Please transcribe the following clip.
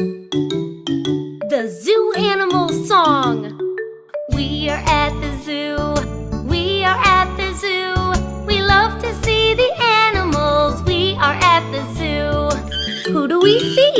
The Zoo Animal Song. We are at the zoo, we are at the zoo. We love to see the animals, we are at the zoo. Who do we see?